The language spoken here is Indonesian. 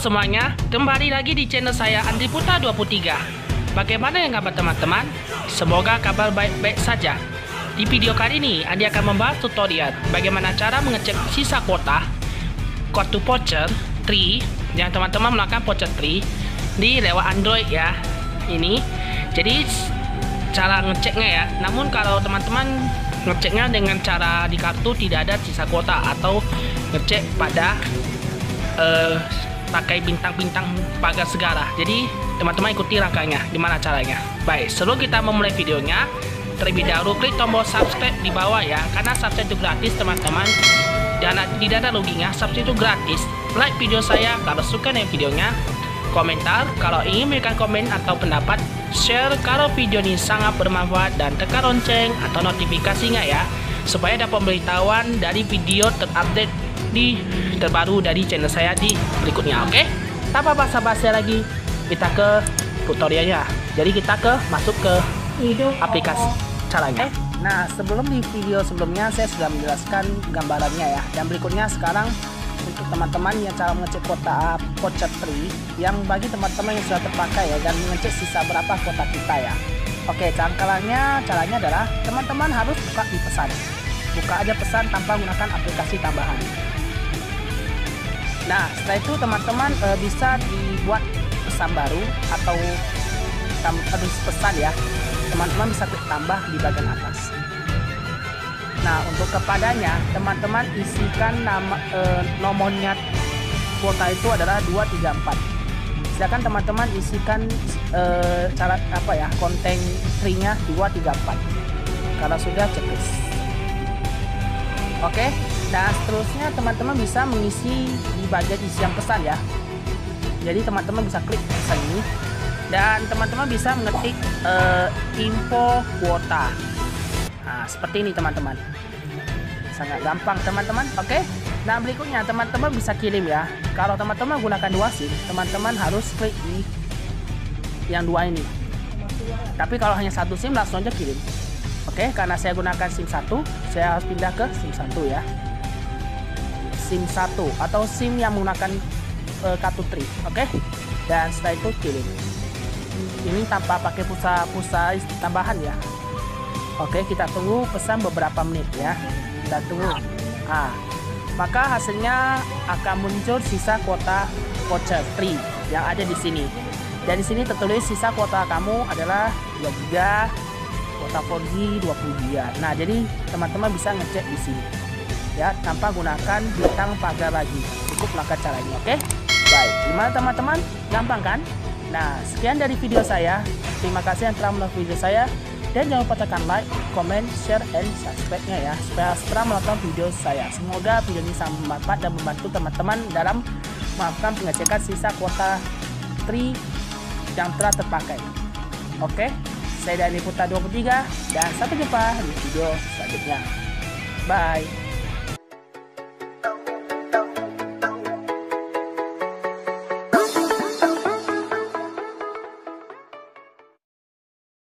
semuanya, kembali lagi di channel saya Andri Putra 23 Bagaimana yang kabar teman-teman? Semoga kabar baik-baik saja. Di video kali ini, Andi akan membahas tutorial Bagaimana cara mengecek sisa kuota to voucher tree Yang teman-teman melakukan voucher tree Di lewat Android ya Ini. Jadi cara ngeceknya ya Namun kalau teman-teman ngeceknya dengan cara di kartu tidak ada sisa kuota Atau ngecek pada uh, pakai bintang-bintang pagar segala. Jadi teman-teman ikuti rangkanya gimana caranya. Baik, sebelum kita memulai videonya, terlebih dahulu klik tombol subscribe di bawah ya, karena subscribe itu gratis teman-teman. Dan tidak ada ruginya, subscribe itu gratis. Like video saya kalau suka dengan videonya, komentar kalau ingin memberikan komen atau pendapat, share kalau video ini sangat bermanfaat dan tekan lonceng atau notifikasinya ya, supaya dapat pemberitahuan dari video terupdate di terbaru dari channel saya di berikutnya oke? Okay? tanpa basa-basi lagi. Kita ke tutorialnya jadi kita ke masuk ke aplikasi caranya. Okay? nah sebelum di video sebelumnya saya sudah menjelaskan gambarannya ya. Dan berikutnya sekarang untuk teman-teman yang cara mengecek kota voucher tree yang bagi teman-teman yang sudah terpakai ya dan mengecek sisa berapa kota kita ya. Oke caranya caranya adalah teman-teman harus buka di pesan. Buka aja pesan tanpa menggunakan aplikasi tambahan Nah, setelah itu teman-teman e, bisa dibuat pesan baru atau tulis pesan ya. Teman-teman bisa tambah di bagian atas. Nah, untuk kepadanya, teman-teman isikan nama e, nomornya kuota itu adalah 234. Silakan teman-teman isikan e, cara apa ya, konten tree-nya 234. Kalau sudah checklist. Oke. Okay? Nah seterusnya teman-teman bisa mengisi di bagian isian pesan ya. Jadi teman-teman bisa klik pesan ini dan teman-teman bisa mengetik uh, info kuota. Nah seperti ini teman-teman. Sangat gampang teman-teman. Oke. Nah berikutnya teman-teman bisa kirim ya. Kalau teman-teman gunakan dua SIM, teman-teman harus klik di yang dua ini. Tapi kalau hanya satu SIM langsung aja kirim. Oke, karena saya gunakan SIM 1, saya harus pindah ke SIM 1 ya. SIM 1 atau SIM yang menggunakan uh, kartu tri. Oke. Okay? Dan setelah itu kirim. Ini tanpa pakai pulsa-pulsa tambahan ya. Oke, okay, kita tunggu pesan beberapa menit ya. Kita tunggu. Ah, maka hasilnya akan muncul sisa kuota voucher free yang ada di sini. Dan di sini tertulis sisa kuota kamu adalah 2 GB, kuota 4G 20 GB. Nah, jadi teman-teman bisa ngecek di sini ya tanpa gunakan bintang pagar lagi. Cukup langkah caranya oke? Baik gimana teman-teman? Gampang kan? Nah sekian dari video saya. Terima kasih yang telah menonton video saya. Dan jangan lupa tekan like, comment, share, and subscribe-nya ya supaya setelah menonton video saya. Semoga video ini sangat bermanfaat dan membantu teman-teman dalam melakukan pengecekan sisa kuota tri yang telah terpakai. Oke? Saya Dani Putra 23 dan sampai jumpa di video selanjutnya. Bye